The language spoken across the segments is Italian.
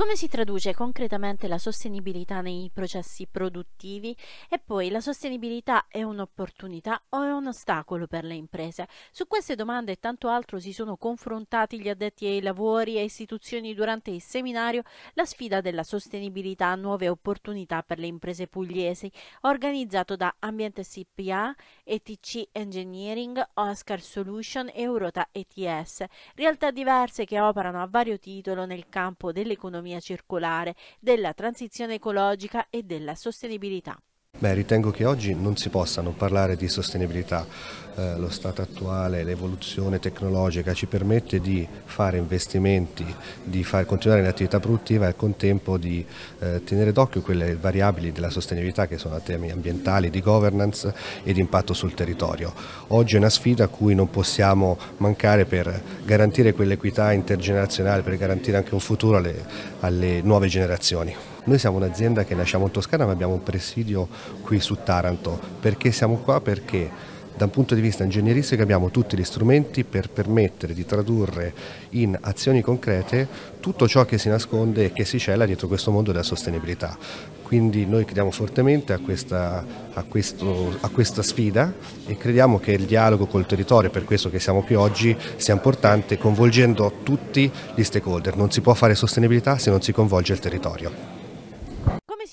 Come si traduce concretamente la sostenibilità nei processi produttivi? E poi la sostenibilità è un'opportunità o è un ostacolo per le imprese? Su queste domande e tanto altro si sono confrontati gli addetti ai lavori e istituzioni durante il seminario La sfida della sostenibilità, nuove opportunità per le imprese pugliesi, organizzato da Ambiente CPA, ETC Engineering, Oscar Solution e Eurota ETS, realtà diverse che operano a vario titolo nel campo dell'economia dell'economia circolare, della transizione ecologica e della sostenibilità. Beh, ritengo che oggi non si possa non parlare di sostenibilità. Eh, lo stato attuale, l'evoluzione tecnologica ci permette di fare investimenti, di far continuare l'attività produttiva e al contempo di eh, tenere d'occhio quelle variabili della sostenibilità che sono temi ambientali, di governance e di impatto sul territorio. Oggi è una sfida a cui non possiamo mancare per garantire quell'equità intergenerazionale, per garantire anche un futuro alle, alle nuove generazioni. Noi siamo un'azienda che nasciamo in Toscana ma abbiamo un presidio qui su Taranto. Perché siamo qua? Perché da un punto di vista ingegneristico abbiamo tutti gli strumenti per permettere di tradurre in azioni concrete tutto ciò che si nasconde e che si cela dietro questo mondo della sostenibilità. Quindi noi crediamo fortemente a questa, a, questo, a questa, sfida e crediamo che il dialogo col territorio, per questo che siamo qui oggi, sia importante coinvolgendo tutti gli stakeholder. Non si può fare sostenibilità se non si coinvolge il territorio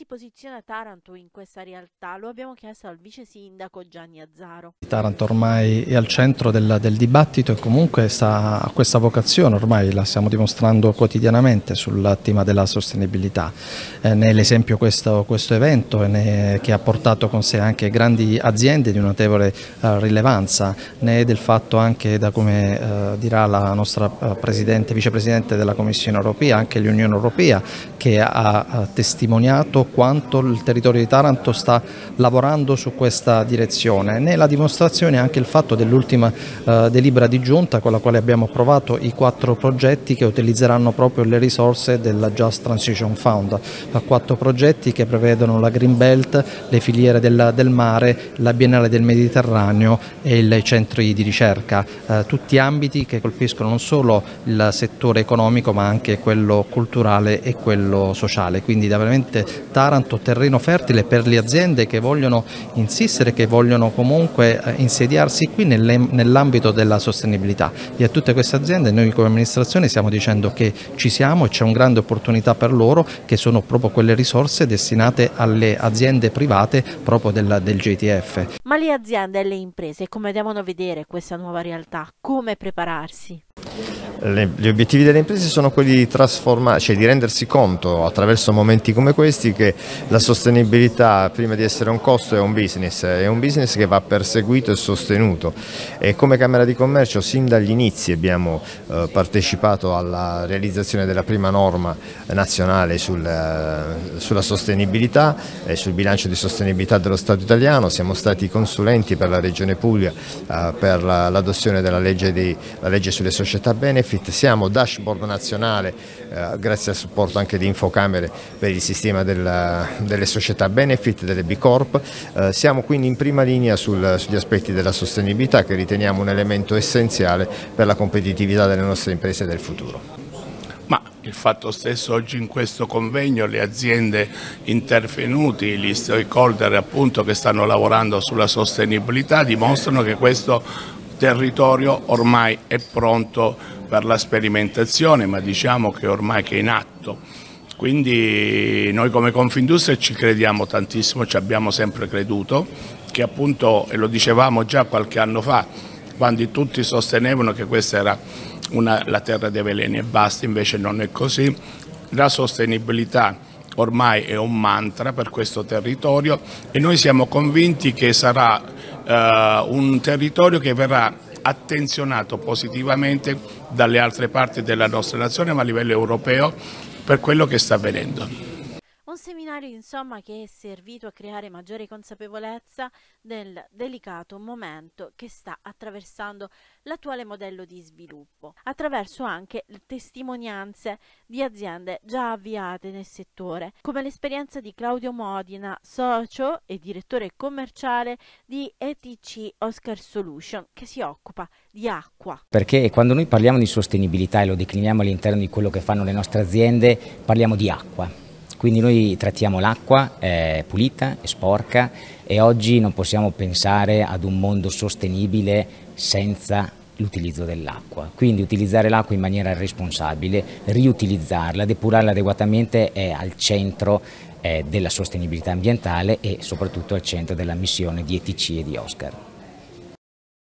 posiziona Taranto in questa realtà? Lo abbiamo chiesto al vice sindaco Gianni Azzaro. Taranto ormai è al centro del, del dibattito e comunque sta, ha questa vocazione, ormai la stiamo dimostrando quotidianamente sul tema della sostenibilità. Eh, ne è l'esempio questo, questo evento ne, che ha portato con sé anche grandi aziende di notevole eh, rilevanza, ne è del fatto anche da come eh, dirà la nostra eh, presidente, vicepresidente della Commissione europea, anche l'Unione Europea che ha testimoniato quanto il territorio di Taranto sta lavorando su questa direzione. Ne è la dimostrazione anche il fatto dell'ultima eh, delibera di giunta con la quale abbiamo approvato i quattro progetti che utilizzeranno proprio le risorse della Just Transition Fund, quattro progetti che prevedono la Green Belt, le filiere del, del mare, la Biennale del Mediterraneo e i centri di ricerca, eh, tutti ambiti che colpiscono non solo il settore economico ma anche quello culturale e quello sociale, quindi veramente Taranto terreno fertile per le aziende che vogliono insistere, che vogliono comunque eh, insediarsi qui nell'ambito della sostenibilità e a tutte queste aziende noi come amministrazione stiamo dicendo che ci siamo e c'è una grande opportunità per loro che sono proprio quelle risorse destinate alle aziende private proprio del, del GTF. Ma le aziende e le imprese come devono vedere questa nuova realtà? Come prepararsi? Le, gli obiettivi delle imprese sono quelli di trasformare, cioè di rendersi conto attraverso momenti come questi che la sostenibilità prima di essere un costo è un business, è un business che va perseguito e sostenuto. E come Camera di Commercio sin dagli inizi abbiamo eh, partecipato alla realizzazione della prima norma nazionale sul, eh, sulla sostenibilità e sul bilancio di sostenibilità dello Stato italiano, siamo stati consulenti per la Regione Puglia eh, per l'adozione della legge, di, legge sulle società benefit benefit, siamo dashboard nazionale eh, grazie al supporto anche di Infocamere per il sistema della, delle società benefit, delle B Corp, eh, siamo quindi in prima linea sul, sugli aspetti della sostenibilità che riteniamo un elemento essenziale per la competitività delle nostre imprese del futuro. Ma il fatto stesso oggi in questo convegno, le aziende intervenuti, gli stakeholder appunto che stanno lavorando sulla sostenibilità dimostrano che questo territorio ormai è pronto per la sperimentazione, ma diciamo che ormai che è in atto. Quindi noi come Confindustria ci crediamo tantissimo, ci abbiamo sempre creduto, che appunto, e lo dicevamo già qualche anno fa, quando tutti sostenevano che questa era una, la terra dei veleni e basta, invece non è così. La sostenibilità ormai è un mantra per questo territorio e noi siamo convinti che sarà eh, un territorio che verrà attenzionato positivamente dalle altre parti della nostra nazione ma a livello europeo per quello che sta avvenendo seminario insomma che è servito a creare maggiore consapevolezza del delicato momento che sta attraversando l'attuale modello di sviluppo, attraverso anche testimonianze di aziende già avviate nel settore, come l'esperienza di Claudio Modina, socio e direttore commerciale di ETC Oscar Solution, che si occupa di acqua. Perché quando noi parliamo di sostenibilità e lo decliniamo all'interno di quello che fanno le nostre aziende, parliamo di acqua quindi noi trattiamo l'acqua è pulita, è sporca e oggi non possiamo pensare ad un mondo sostenibile senza l'utilizzo dell'acqua. Quindi utilizzare l'acqua in maniera responsabile, riutilizzarla, depurarla adeguatamente è al centro eh, della sostenibilità ambientale e soprattutto al centro della missione di ETC e di Oscar.